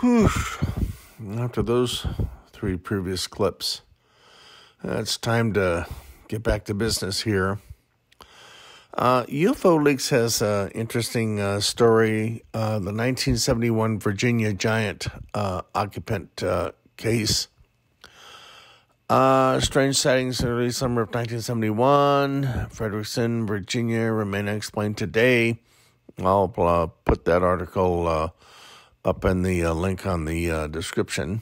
Whew. After those three previous clips, it's time to get back to business here. Uh, UFO Leaks has an interesting uh, story. Uh, the 1971 Virginia Giant uh, occupant uh, case. Uh, strange sightings in early summer of 1971. Frederickson, Virginia, remain unexplained today. I'll put that article up in the link on the description.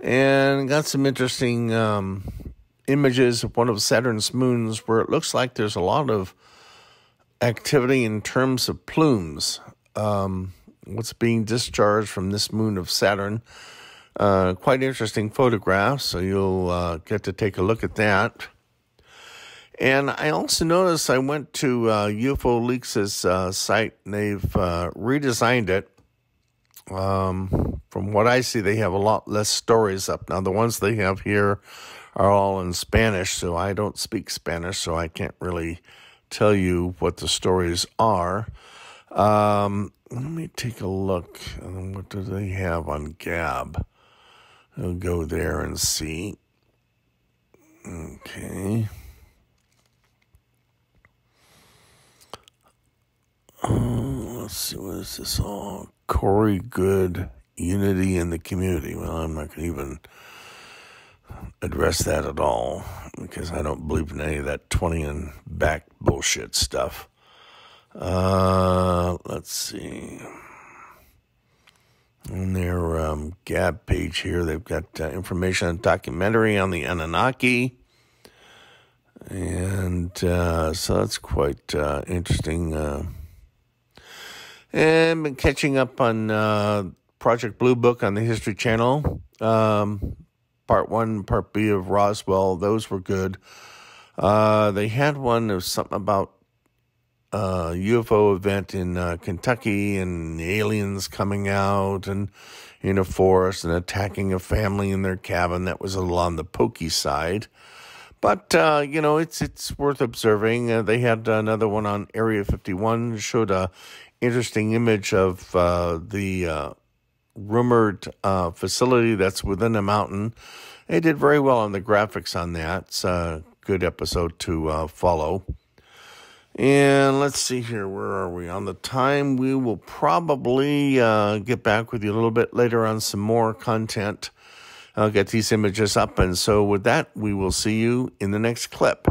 And got some interesting um, images of one of Saturn's moons where it looks like there's a lot of activity in terms of plumes. Um, what's being discharged from this moon of Saturn. Uh, quite interesting photographs, so you'll uh, get to take a look at that. And I also noticed I went to uh, UFO Leaks' uh, site, and they've uh, redesigned it. Um, from what I see, they have a lot less stories up now. The ones they have here are all in Spanish, so I don't speak Spanish, so I can't really tell you what the stories are. Um, let me take a look. What do they have on Gab? I'll go there and see. Okay. See, what is this all? Corey Goode, Unity in the Community. Well, I'm not going to even address that at all because I don't believe in any of that 20 and back bullshit stuff. Uh, let's see. On their um, Gab page here, they've got uh, information on documentary on the Anunnaki. And uh, so that's quite uh, interesting. And been catching up on uh, Project Blue Book on the History Channel. Um, part one, part B of Roswell. Those were good. Uh, they had one of something about a uh, UFO event in uh, Kentucky and aliens coming out and in a forest and attacking a family in their cabin. That was a little on the pokey side. But uh, you know, it's it's worth observing. Uh, they had another one on Area 51 showed a interesting image of uh, the uh, rumored uh, facility that's within a mountain. They did very well on the graphics on that. It's a good episode to uh, follow. And let's see here. Where are we on the time? We will probably uh, get back with you a little bit later on some more content. I'll get these images up. And so, with that, we will see you in the next clip.